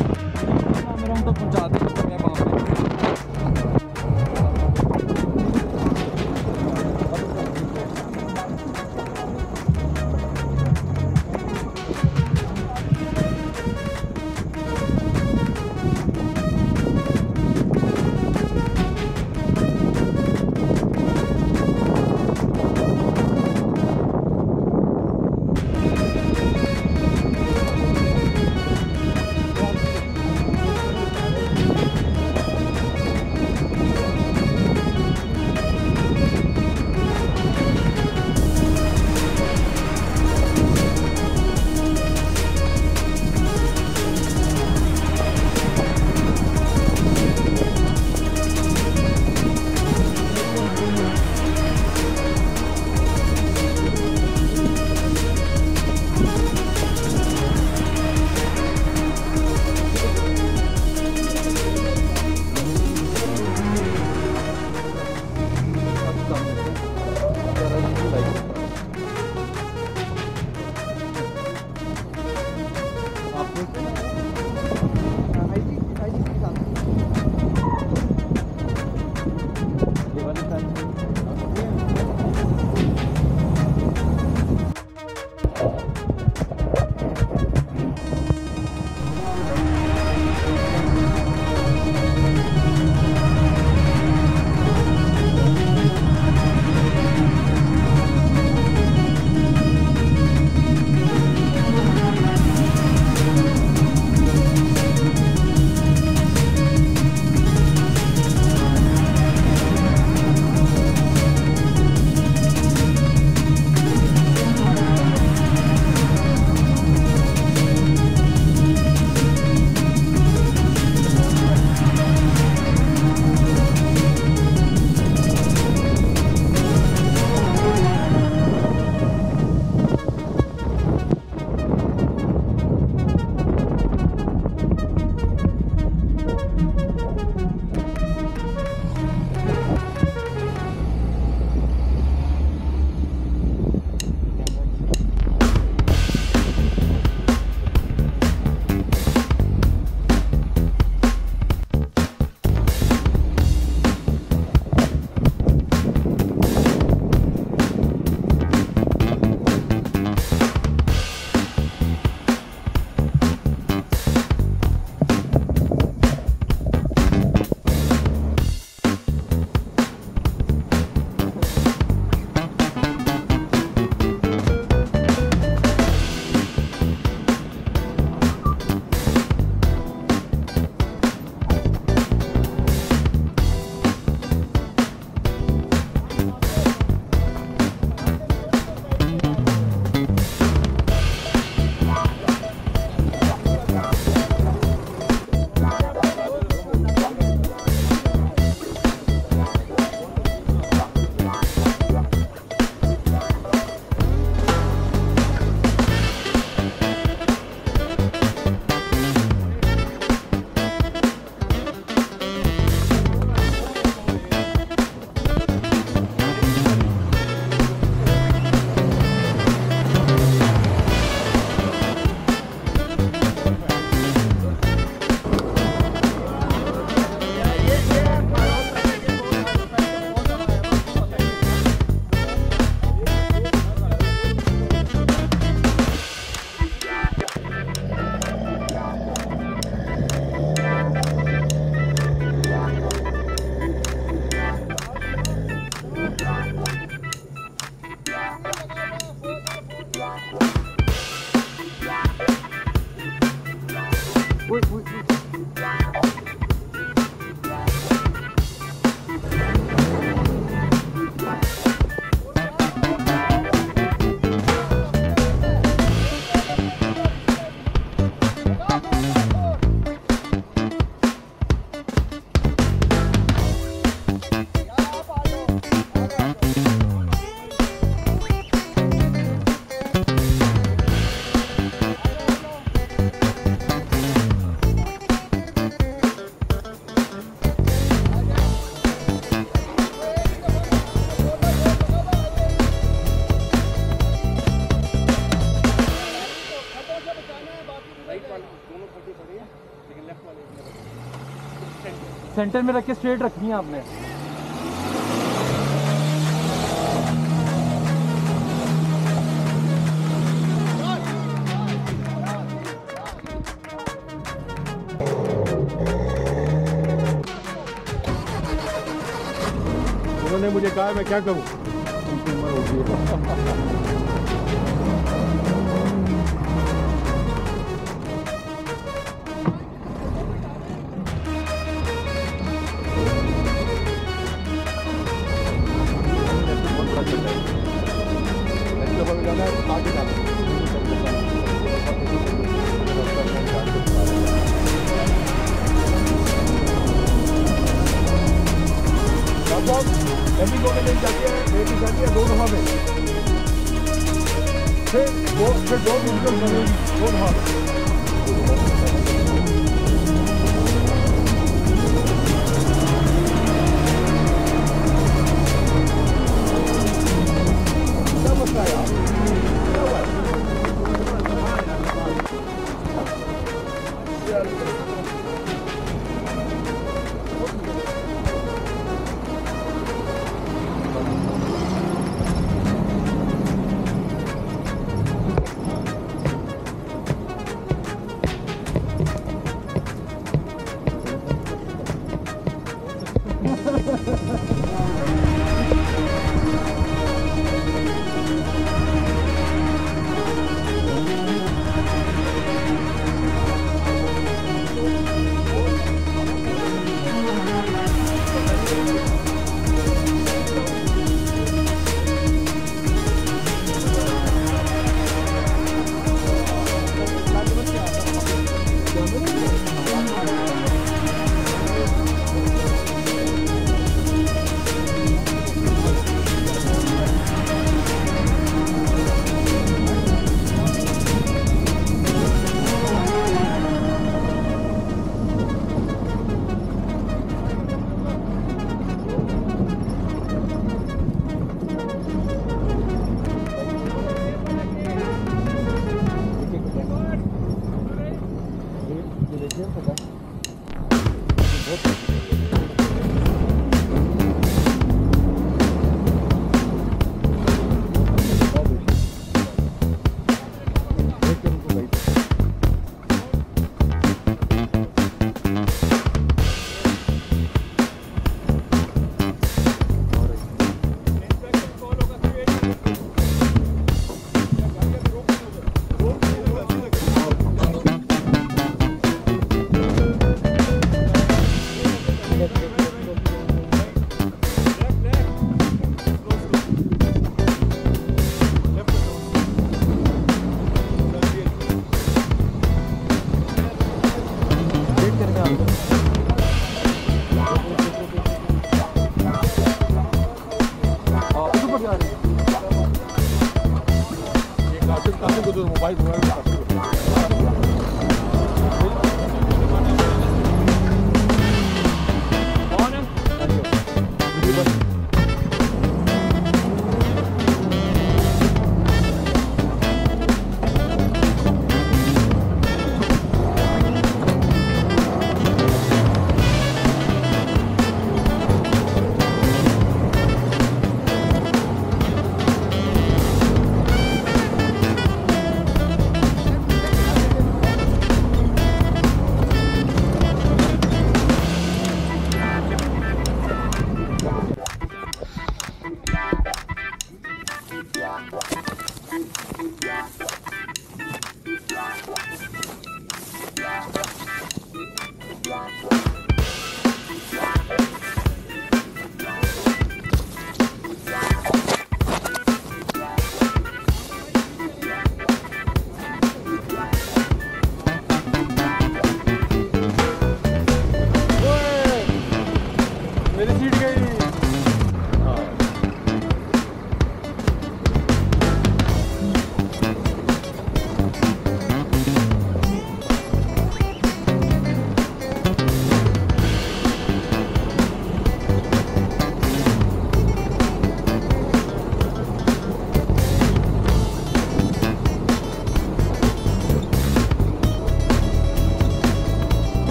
मेरा हम तो पहुँचा दें 言われたり。सेंटर में रख के स्ट्रेट रखनी है आपने। उन्होंने मुझे कहा मैं क्या करूँ? हो है एक जाती है दो दफ़ा में फिर दो फिर दो दिन बनेगी दो दफ़ा में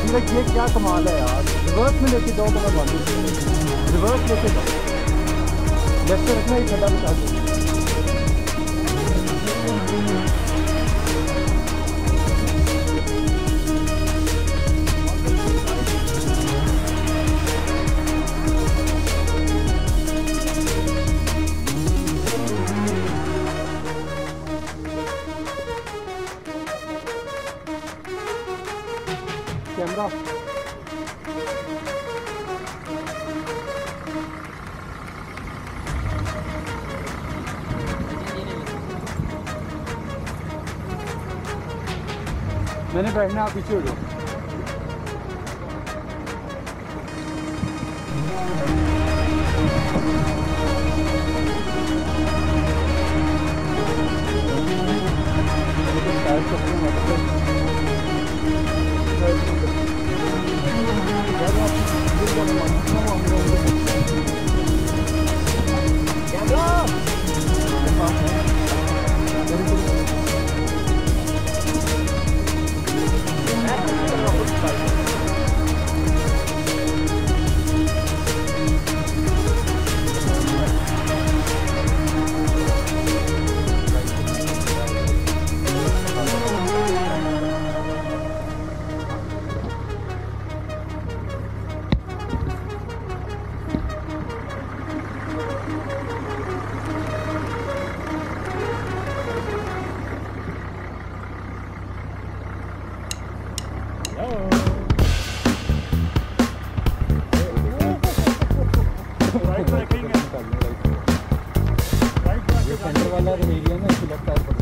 धीरज ये क्या कमाल है यार। रिवर्स में लेके जाओ तो मैं मान रिवर्स लेके जाओ। लेफ़्ट रखना ही खड़ा बता दो। कैमरा। मैंने बैठना आप पीछे हो जाओ। Tyre one, one. Come on, area ना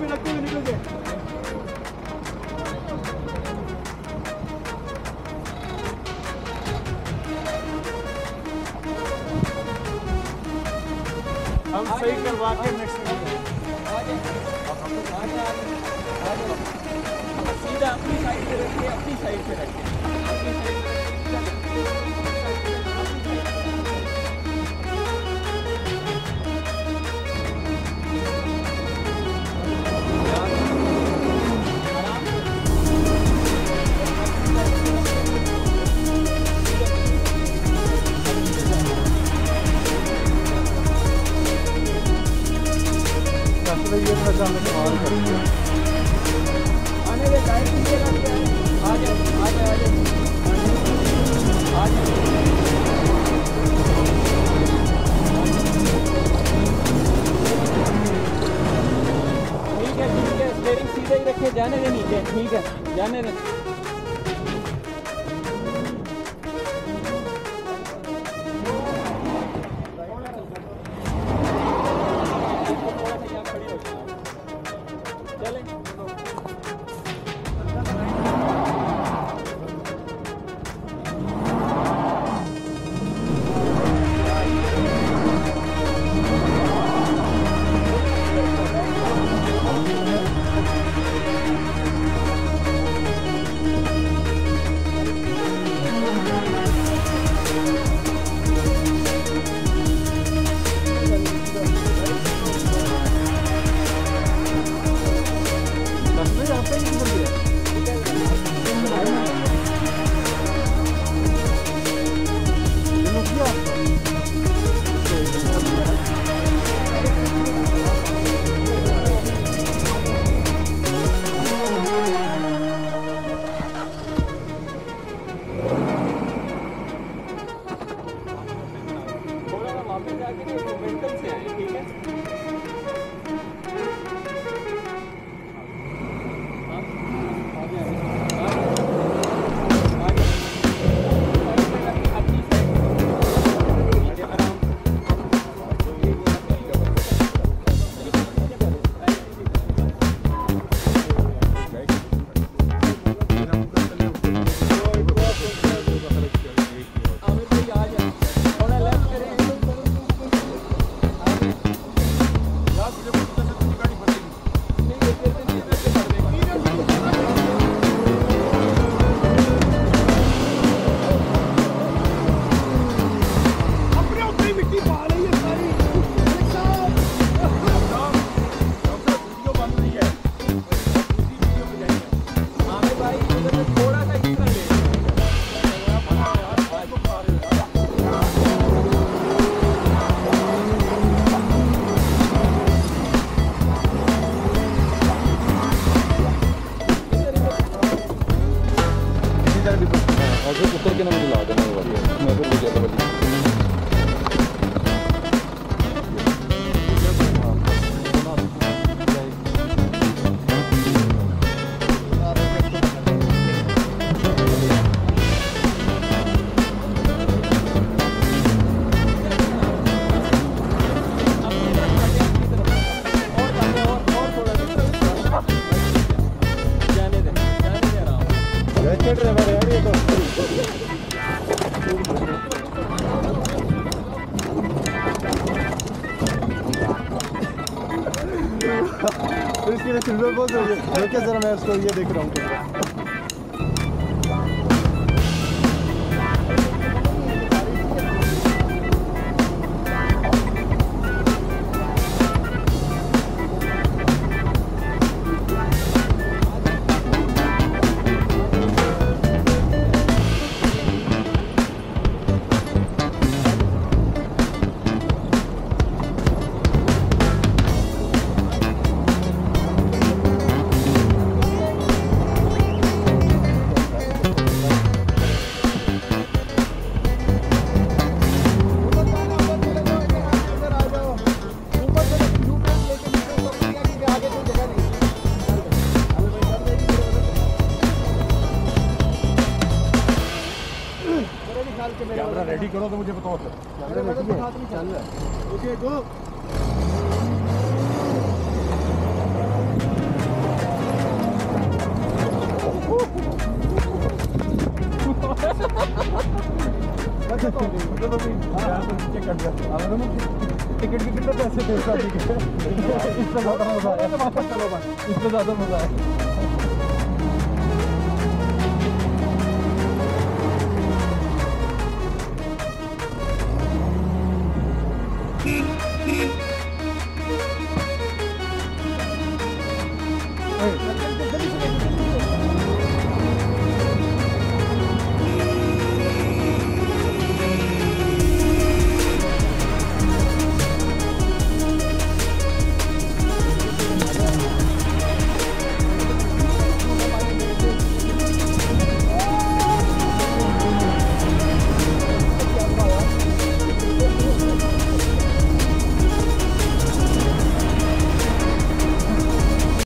पे रखते हुए निकल गए हम सही करवा के नेक्स्ट सीधा अपनी साइड पे रखिए, अपनी साइड पे रखिए। ये थोड़ा सा हमें सवाल करते हैं आने के टाइम आ जाए आ जाए आ जाए आ जाओ ठीक है ठीक है स्टेरिंग सीधे ही रखे जाने दे नीचे, ठीक है, जाने दे। और फिर उतर के ना मुझे ला देना मैं फिर ले सिल्वर बहुत हो गया जरा मैं उसको ये देख रहा हूँ। मुझे बताओ सर ओके गो टिकट के कितने पैसे टिकट इससे ज़्यादा मज़ा आया। इससे ज़्यादा मज़ा आया।